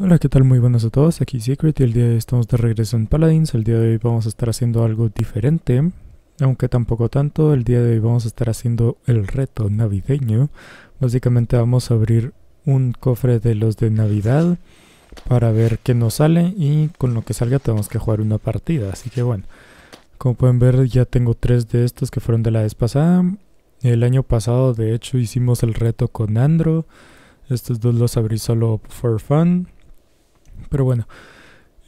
Hola, ¿qué tal? Muy buenas a todos, aquí Secret y el día de hoy estamos de regreso en Paladins. El día de hoy vamos a estar haciendo algo diferente, aunque tampoco tanto. El día de hoy vamos a estar haciendo el reto navideño. Básicamente vamos a abrir un cofre de los de Navidad para ver qué nos sale y con lo que salga tenemos que jugar una partida. Así que bueno, como pueden ver ya tengo tres de estos que fueron de la vez pasada. El año pasado de hecho hicimos el reto con Andro. Estos dos los abrí solo for fun. Pero bueno,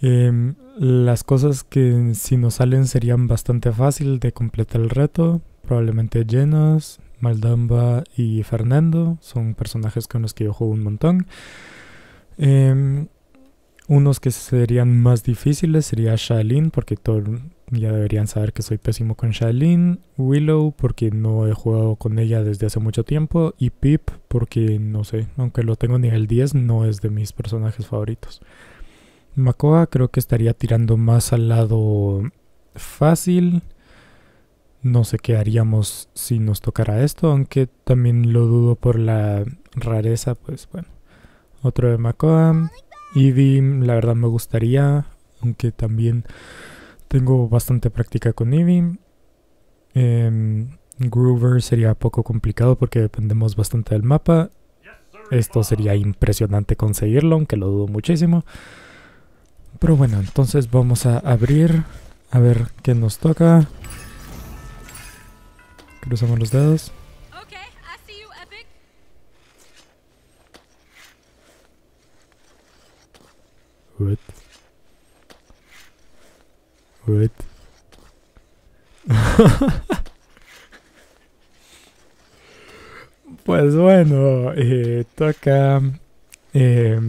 em, las cosas que si nos salen serían bastante fácil de completar el reto. Probablemente Llenos, Maldamba y Fernando son personajes con los que yo juego un montón. Em, unos que serían más difíciles sería Shaolin, porque todo, ya deberían saber que soy pésimo con Shaolin. Willow, porque no he jugado con ella desde hace mucho tiempo. Y Pip, porque no sé, aunque lo tengo nivel 10, no es de mis personajes favoritos. Makoa creo que estaría tirando más al lado fácil. No sé qué haríamos si nos tocara esto, aunque también lo dudo por la rareza, pues bueno. Otro de Makoa. Eevee, la verdad me gustaría, aunque también tengo bastante práctica con Eevee. Em, Groover sería poco complicado porque dependemos bastante del mapa. Esto sería impresionante conseguirlo, aunque lo dudo muchísimo. Pero bueno, entonces vamos a abrir a ver qué nos toca. Cruzamos los dedos. What? Pues bueno, eh, toca eh,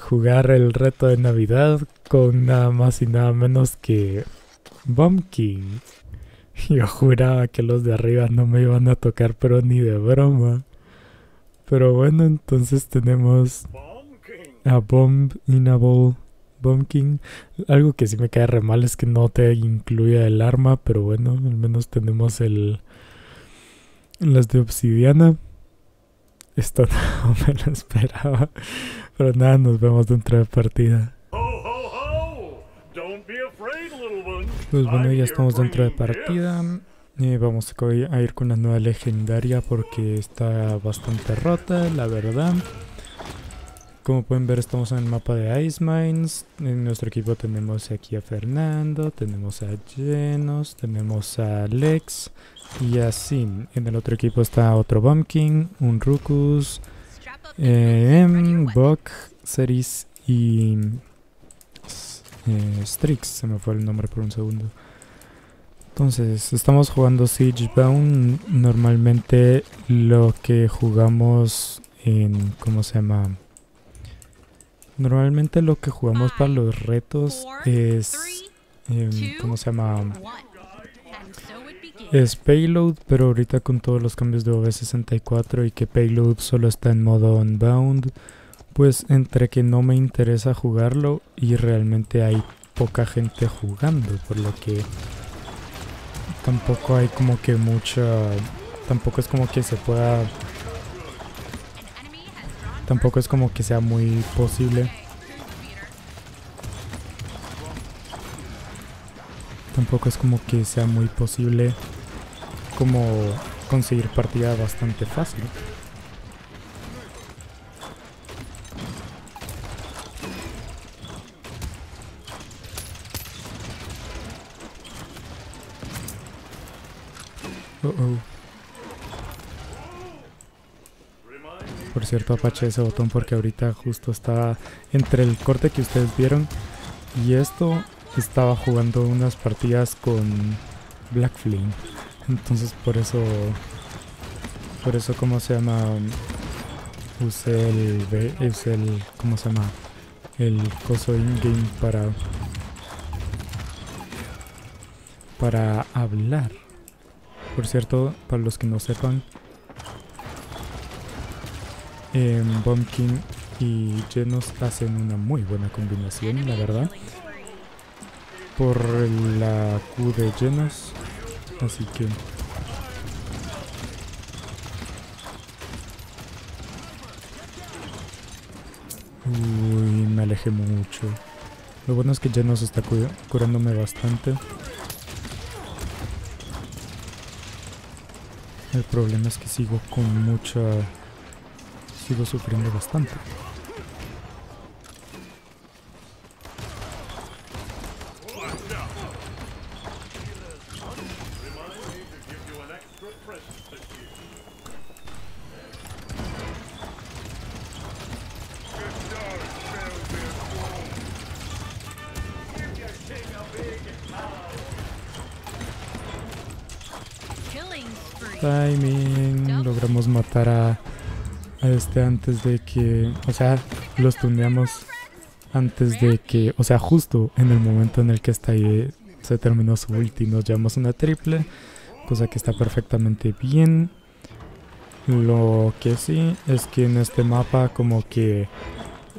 jugar el reto de Navidad con nada más y nada menos que Bumpkin. Yo juraba que los de arriba no me iban a tocar, pero ni de broma. Pero bueno, entonces tenemos a Bomb Inable Bumpkin. Algo que sí me cae re mal es que no te incluya el arma, pero bueno, al menos tenemos el las de obsidiana. Esto no me lo esperaba. Pero nada, nos vemos dentro de partida. Pues bueno, ya estamos dentro de partida. Y vamos a ir con la nueva legendaria porque está bastante rota, la verdad. Como pueden ver estamos en el mapa de Ice Mines. En nuestro equipo tenemos aquí a Fernando, tenemos a Genos, tenemos a Lex y a Sin. En el otro equipo está otro Bumpkin, un Rukus, eh, Buck, Ceris y eh, Strix. Se me fue el nombre por un segundo. Entonces, estamos jugando Siegebound. Normalmente lo que jugamos en... ¿Cómo se llama? Normalmente lo que jugamos para los retos es... Em, ¿Cómo se llama? Es Payload, pero ahorita con todos los cambios de OV64 y que Payload solo está en modo Unbound, pues entre que no me interesa jugarlo y realmente hay poca gente jugando, por lo que tampoco hay como que mucha... Tampoco es como que se pueda... Tampoco es como que sea muy posible. Tampoco es como que sea muy posible como conseguir partida bastante fácil. Uh -oh. Por cierto, apache ese botón porque ahorita justo estaba entre el corte que ustedes vieron y esto estaba jugando unas partidas con Black Flame. Entonces por eso por eso como se llama usé el es el cómo se llama el coso in game para para hablar. Por cierto, para los que no sepan, eh, Bumpkin y Genos hacen una muy buena combinación, la verdad. Por la Q de Genos Así que... Uy, me alejé mucho. Lo bueno es que ya nos está curándome bastante. El problema es que sigo con mucha... Sigo sufriendo bastante. Timing. Logramos matar a, este antes de que... O sea, los tuneamos antes de que... O sea, justo en el momento en el que está ahí se terminó su ulti. Nos llevamos una triple. Cosa que está perfectamente bien. Lo que sí es que en este mapa como que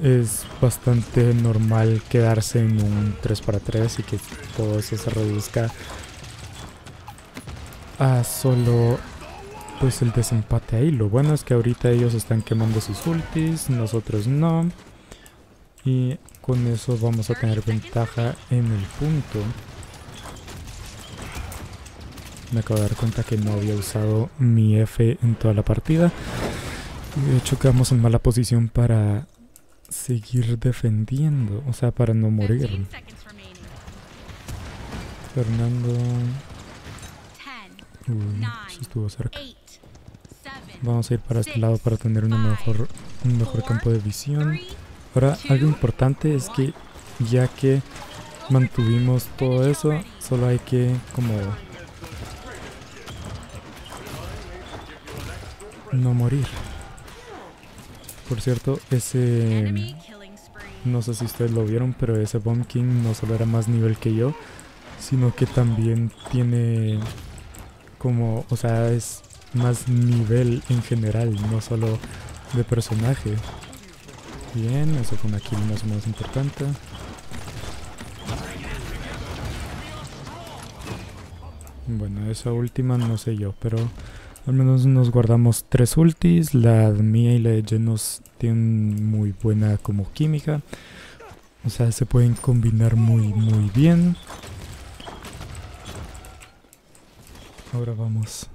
es bastante normal quedarse en un 3 para 3 y que todo eso se reduzca a solo pues el desempate ahí. Lo bueno es que ahorita ellos están quemando sus ultis, nosotros no. Y con eso vamos a tener ventaja en el punto. Me acabo de dar cuenta que no había usado mi F en toda la partida. De hecho quedamos en mala posición para seguir defendiendo, o sea, para no morir. Fernando... Uy, eso estuvo cerca. Vamos a ir para este lado para tener una mejor, un mejor campo de visión. Ahora, algo importante es que ya que mantuvimos todo eso, solo hay que como... No morir. Por cierto, ese... No sé si ustedes lo vieron, pero ese Bomb King no solo era más nivel que yo, sino que también tiene como, o sea, es más nivel en general, no solo de personaje. Bien, eso fue una kill más importante. Bueno, esa última no sé yo, pero al menos nos guardamos tres ultis. La mía y la de Genos tienen muy buena como química. O sea, se pueden combinar muy muy bien. Ahora vamos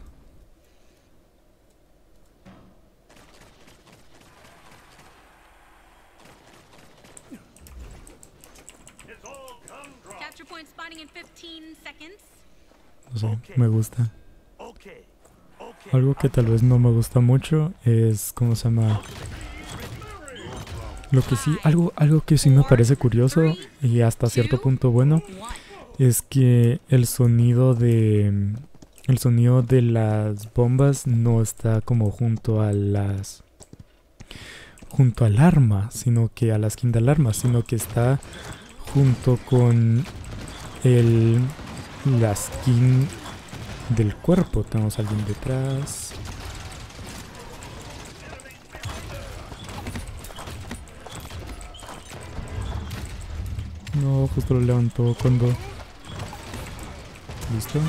No sé, me gusta. Algo que tal vez no me gusta mucho es, ¿cómo se llama? Lo que sí, algo, algo que sí me parece curioso y hasta cierto punto bueno, es que el sonido de... El sonido de las bombas no está como junto a las... Junto al arma, sino que a la skin de alarma, sino que está junto con el, la skin del cuerpo. Tenemos a alguien detrás. No, justo lo levantó cuando... ¿Listo?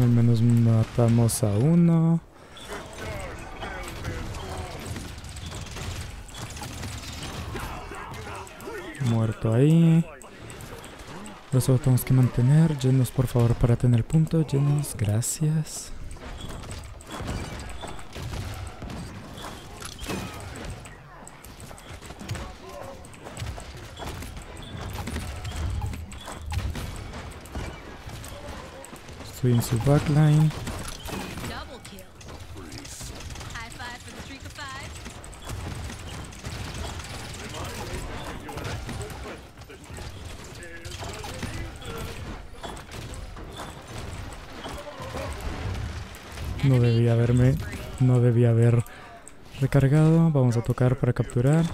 Al menos matamos a uno. Muerto ahí. Eso tenemos que mantener. Llenos, por favor, para tener punto. Llenos, gracias. Estoy en su backline. No debía haberme, no debía haber recargado. Vamos a tocar para capturar.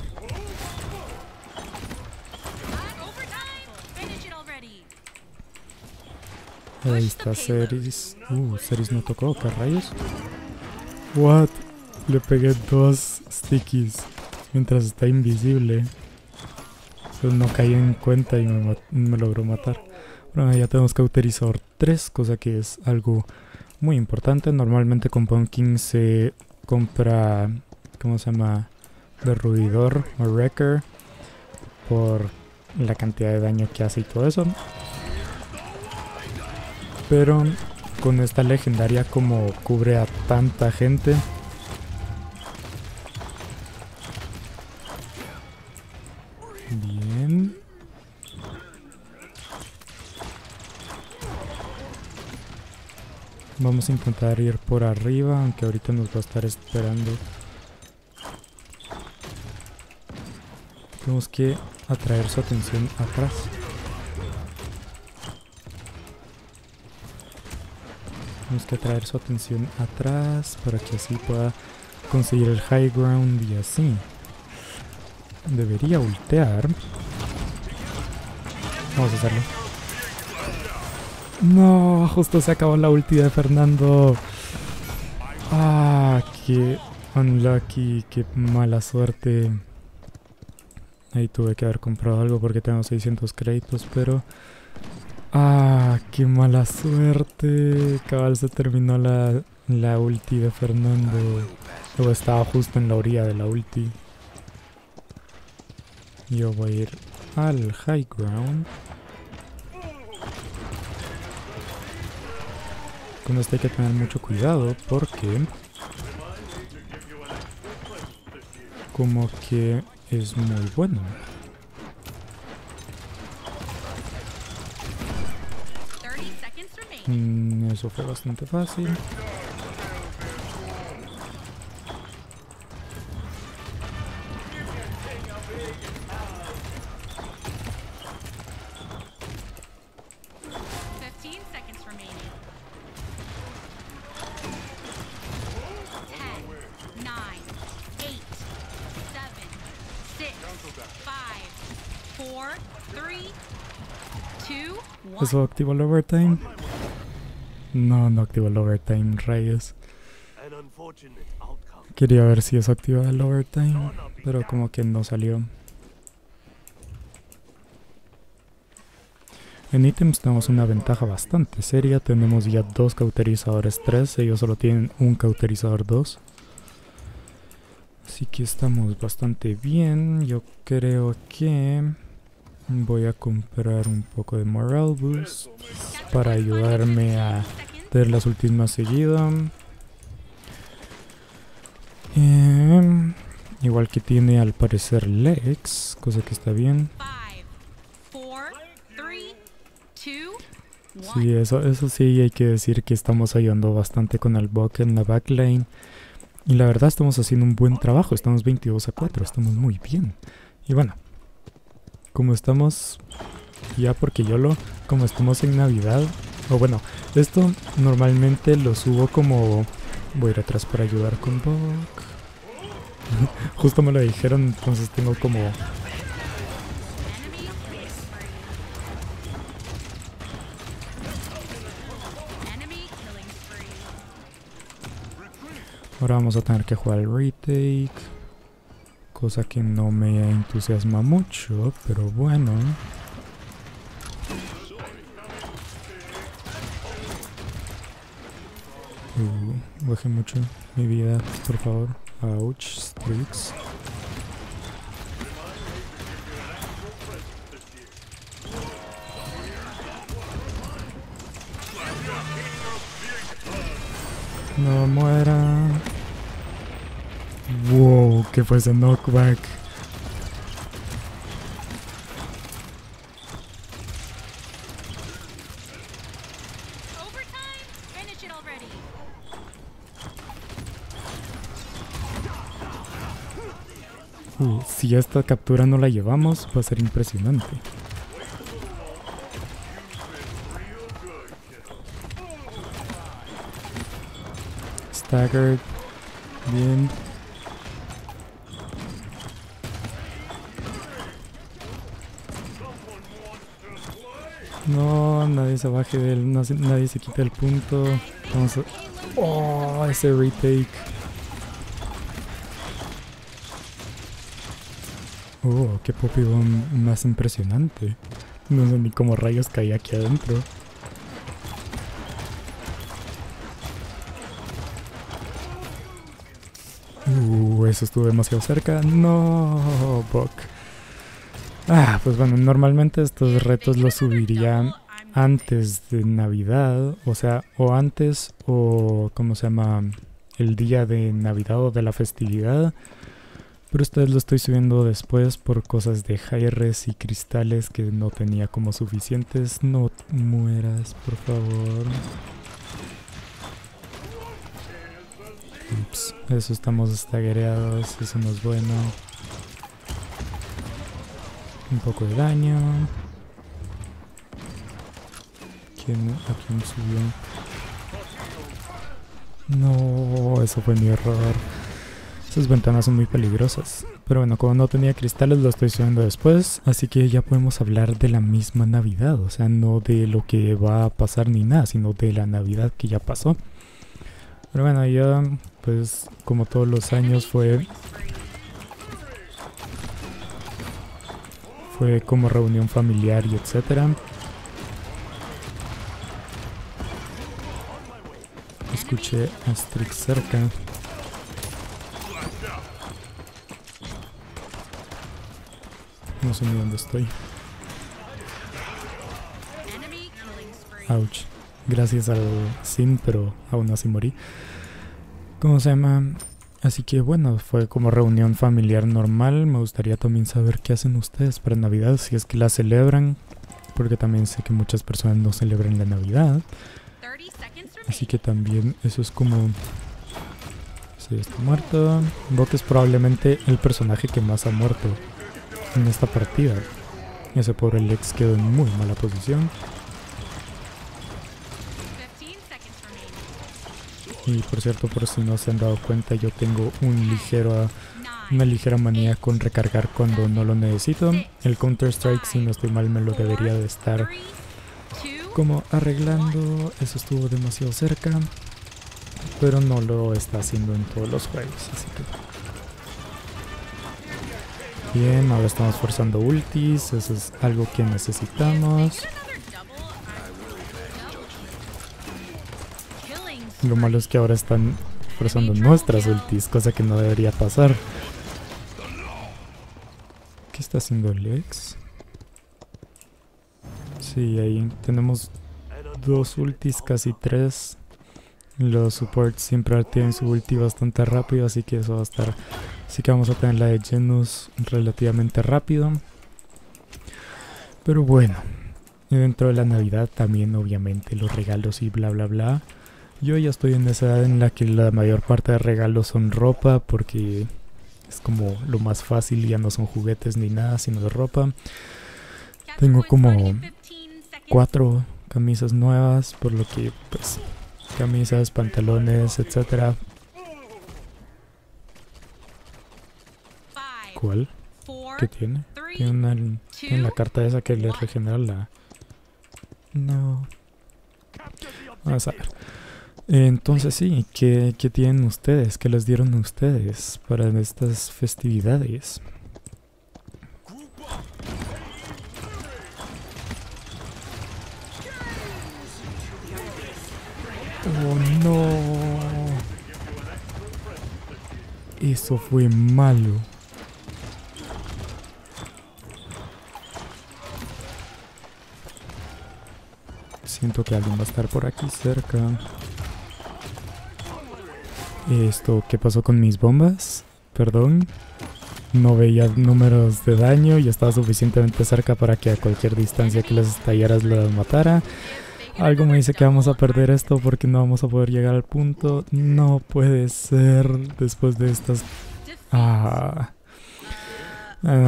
Ahí está Ceris. Uh, Ceris no tocó, ¿qué rayos? What? Le pegué dos stickies mientras está invisible. Pero no caí en cuenta y me, me logró matar. Bueno, ya tenemos cauterizador 3, cosa que es algo muy importante. Normalmente con Pumpkin se compra, ¿cómo se llama? Derruidor o Wrecker por la cantidad de daño que hace y todo eso. Pero con esta legendaria como cubre a tanta gente. Bien. Vamos a intentar ir por arriba, aunque ahorita nos va a estar esperando. Tenemos que atraer su atención atrás. Tenemos que atraer su atención atrás para que así pueda conseguir el high ground y así. Debería ultear. Vamos a hacerlo. No, justo se acabó la ulti de Fernando. Ah, qué unlucky, qué mala suerte. Ahí tuve que haber comprado algo porque tengo 600 créditos, pero... Ah, qué mala suerte. Cabal se terminó la, la ulti de Fernando. Luego estaba justo en la orilla de la ulti. Yo voy a ir al high ground. Con esto hay que tener mucho cuidado porque... Como que es muy bueno. Mm, eso fue bastante fácil. ¿Eso activó el overtime? No, no activó el overtime, rayos. Quería ver si eso activa el overtime, pero como que no salió. En ítems tenemos una ventaja bastante seria, tenemos ya dos cauterizadores 3, ellos solo tienen un cauterizador 2. Así que estamos bastante bien, yo creo que voy a comprar un poco de Moral Boost para ayudarme a tener las últimas seguidas. Em, igual que tiene al parecer Lex, cosa que está bien. Sí, eso, eso sí hay que decir que estamos ayudando bastante con el bug en la backline. Y la verdad estamos haciendo un buen trabajo, estamos 22 a 4, estamos muy bien. Y bueno, como estamos ya porque yo lo, como estamos en Navidad, o bueno, esto normalmente lo subo como, voy a ir atrás para ayudar con Bug. Justo me lo dijeron, entonces tengo como... Ahora vamos a tener que jugar el retake cosa que no me entusiasma mucho, pero bueno. Uh, baje mucho mi vida, por favor. Ouch, Strix. No muera. Wow, que fue ese knockback. Uh, si esta captura no la llevamos, va a ser impresionante. Staggered. Bien. se baje de él, nadie se quita el punto. Vamos a... ¡Oh! Ese retake. ¡Oh! ¡Qué Poppy más impresionante! No sé ni cómo rayos caí aquí adentro. Uh, eso estuvo demasiado cerca. No, Buck. Ah, pues bueno, normalmente estos retos los subiría antes de Navidad, o sea, o antes o, ¿cómo se llama? El día de Navidad o de la festividad. Pero vez lo estoy subiendo después por cosas de high y cristales que no tenía como suficientes. No mueras, por favor. Ups, eso estamos estaguereados, eso no es bueno. Un poco de daño. ¿Quién, ¿A quién subió? No, eso fue mi error. Esas ventanas son muy peligrosas. Pero bueno, como no tenía cristales lo estoy subiendo después. Así que ya podemos hablar de la misma Navidad. O sea, no de lo que va a pasar ni nada, sino de la Navidad que ya pasó. Pero bueno, ya pues como todos los años fue... Fue como reunión familiar y etcétera. Escuché a Strix cerca. No sé ni dónde estoy. Ouch. Gracias al Sin, pero aún así morí. ¿Cómo se llama? Así que bueno, fue como reunión familiar normal. Me gustaría también saber qué hacen ustedes para Navidad, si es que la celebran. Porque también sé que muchas personas no celebran la Navidad. Así que también eso es como... Sí, está muerto. Bok es probablemente el personaje que más ha muerto en esta partida. Ese pobre Lex quedó en muy mala posición. Y por cierto, por si no se han dado cuenta, yo tengo un ligero, una ligera manía con recargar cuando no lo necesito. El Counter-Strike, si no estoy mal, me lo debería de estar como arreglando. Eso estuvo demasiado cerca. Pero no lo está haciendo en todos los juegos, así que... Bien, ahora estamos forzando ultis, eso es algo que necesitamos. Lo malo es que ahora están forzando nuestras ultis, cosa que no debería pasar. ¿Qué está haciendo Lex? Sí, ahí tenemos dos ultis, casi tres. Los supports siempre tienen su ulti bastante rápido, así que eso va a estar... Así que vamos a tener la de Genus relativamente rápido. Pero bueno, dentro de la Navidad también obviamente los regalos y bla bla bla. Yo ya estoy en esa edad en la que la mayor parte de regalos son ropa porque es como lo más fácil, ya no son juguetes ni nada, sino de ropa. Tengo como cuatro camisas nuevas, por lo que pues camisas, pantalones, etcétera. ¿Cuál? ¿Qué tiene? Tiene una tiene la carta esa que le regenera la... No. Vamos a ver. Entonces sí, ¿qué, ¿qué tienen ustedes? ¿Qué les dieron ustedes para estas festividades? Eso fue malo. Siento que alguien va a estar por aquí cerca. Esto, ¿qué pasó con mis bombas? Perdón. No veía números de daño y estaba suficientemente cerca para que a cualquier distancia que las estallaras las matara. Algo me dice que vamos a perder esto porque no vamos a poder llegar al punto. No puede ser después de estas... Ah,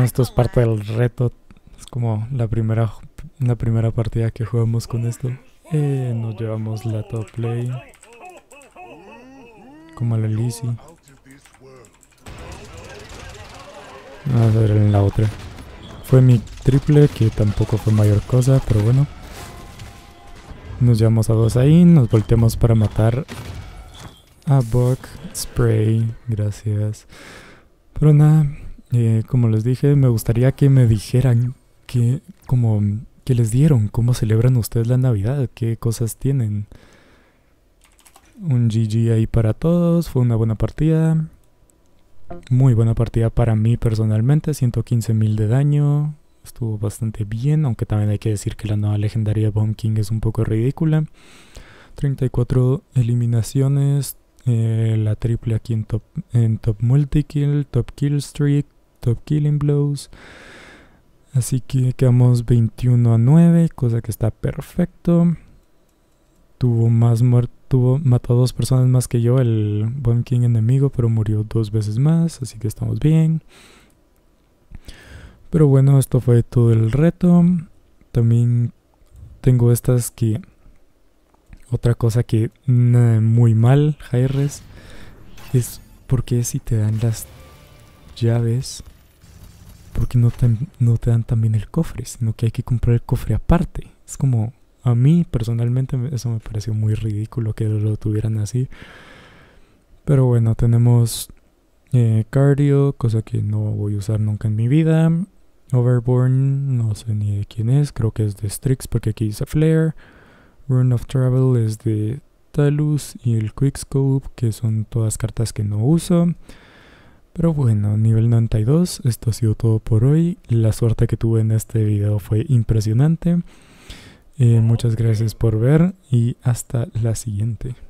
esto es parte del reto. Es como la primera, la primera partida que jugamos con esto. Eh, nos llevamos la top play. Como la Lizzie. Vamos a ver en la otra. Fue mi triple, que tampoco fue mayor cosa, pero bueno. Nos llevamos a dos ahí, nos volteamos para matar a Buck. Spray, gracias. Pero nada, eh, como les dije, me gustaría que me dijeran que, como, que les dieron, cómo celebran ustedes la Navidad, qué cosas tienen. Un GG ahí para todos, fue una buena partida. Muy buena partida para mí personalmente, 115 mil de daño, estuvo bastante bien, aunque también hay que decir que la nueva legendaria Bomb King es un poco ridícula. 34 eliminaciones, eh, la triple aquí en top, en top multi-kill, top kill streak, top killing blows. Así que quedamos 21 a 9, cosa que está perfecto. Tuvo más tuvo, mató a dos personas más que yo, el Bomb King enemigo, pero murió dos veces más, así que estamos bien. Pero bueno, esto fue todo el reto. También tengo estas que... Otra cosa que muy mal, Jaires, es porque si te dan las llaves, porque no te, no te dan también el cofre, sino que hay que comprar el cofre aparte. Es como, a mí personalmente eso me pareció muy ridículo que lo tuvieran así. Pero bueno, tenemos eh, cardio, cosa que no voy a usar nunca en mi vida. Overborn, no sé ni de quién es, creo que es de Strix porque aquí dice Flare. Rune of Travel es de Talus y el Quickscope, que son todas cartas que no uso. Pero bueno, nivel 92, esto ha sido todo por hoy. La suerte que tuve en este video fue impresionante. Eh, muchas gracias por ver y hasta la siguiente.